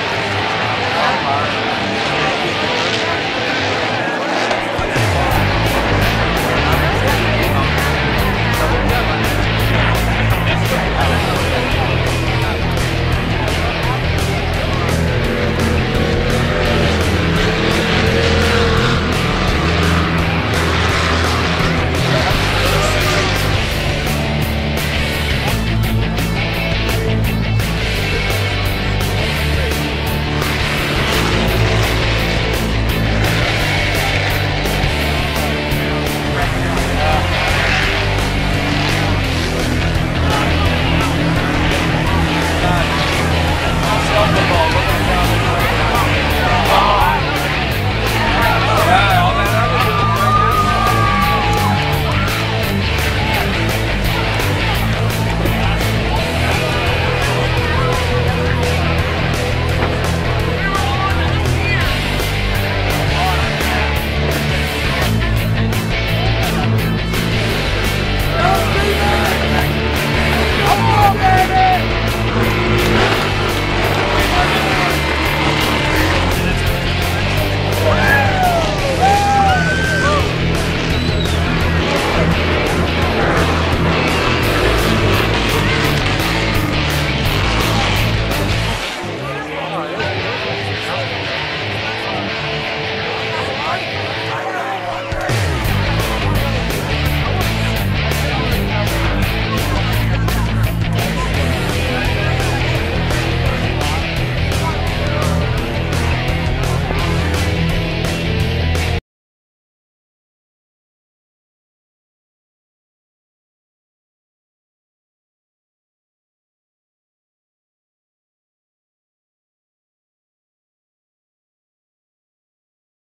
Bye.